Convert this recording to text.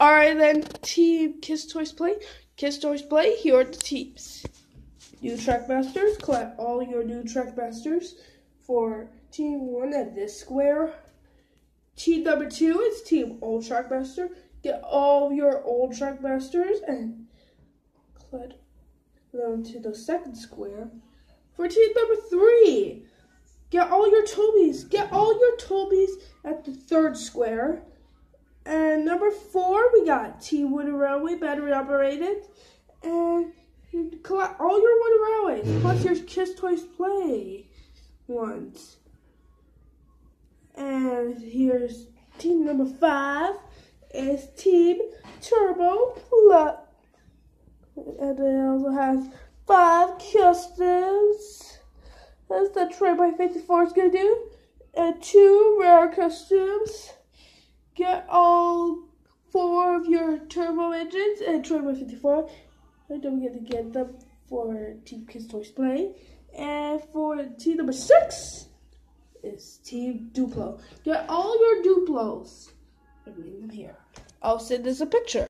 Alright then, Team Kiss Toys Play. Kiss Toys Play, here are the teams. New Trackmasters, collect all your new Trackmasters for Team 1 at this square. Team number 2 is Team Old Trackmaster. Get all your old Trackmasters and collect them to the second square. For team number 3, get all your Tobys. Get all your Tobys at the third square. And number four, we got T Wooden Railway battery operated. And collect all your wooden railways, plus your Kiss Toys Play ones. And here's team number five is Team Turbo Plus. And it also has five customs. That's the Trade by 54 is going to do. And two rare customs get all four of your turbo engines and turbo 54. And don't forget to get them for Team Kids Toys Play. And for team number six is Team Duplo. Get all your Duplos and leave them here. I'll send us a picture.